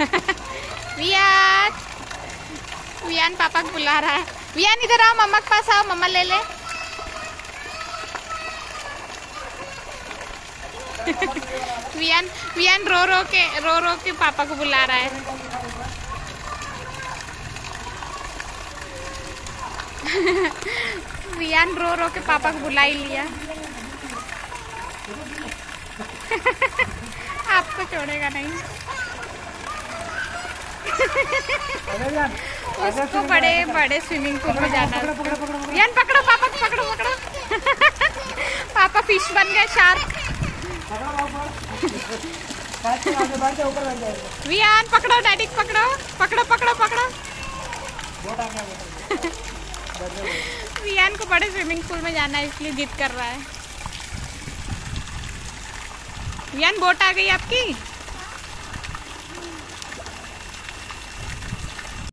वियान। वियान पापा को बुला रहा है। वियान, इधर आओ, मम्मा के पास आओ, मम्मा ले ले। वियान वियान रो रो के, रो रो के पापा को बुला रहा है। वियान रो रो के पापा को बुला ही लिया। उसको बड़े बड़े स्विमिंग पूल में जाना। है वियान पकड़ो पापा को पकड़ो पकड़ो पापा फ़िश बन गए शार्क वियान पकड़ो डैडी पकड़ो पकड़ो पकड़ो पकड़ो। वियान को बड़े स्विमिंग पूल में जाना है इसलिए जिद कर रहा है। वियान बोट आ गई आपकी?